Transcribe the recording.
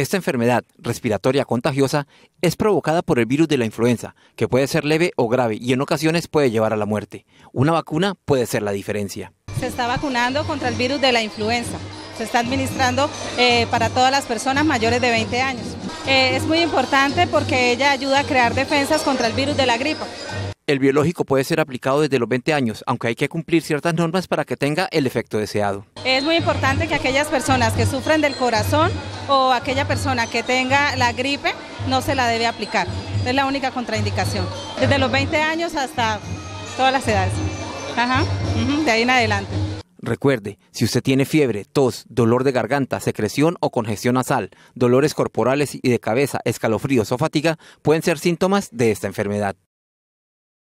Esta enfermedad respiratoria contagiosa es provocada por el virus de la influenza, que puede ser leve o grave y en ocasiones puede llevar a la muerte. Una vacuna puede ser la diferencia. Se está vacunando contra el virus de la influenza. Se está administrando eh, para todas las personas mayores de 20 años. Eh, es muy importante porque ella ayuda a crear defensas contra el virus de la gripa. El biológico puede ser aplicado desde los 20 años, aunque hay que cumplir ciertas normas para que tenga el efecto deseado. Es muy importante que aquellas personas que sufren del corazón o aquella persona que tenga la gripe no se la debe aplicar. Es la única contraindicación. Desde los 20 años hasta todas las edades. Ajá, de ahí en adelante. Recuerde, si usted tiene fiebre, tos, dolor de garganta, secreción o congestión nasal, dolores corporales y de cabeza, escalofríos o fatiga, pueden ser síntomas de esta enfermedad.